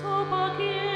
so paciem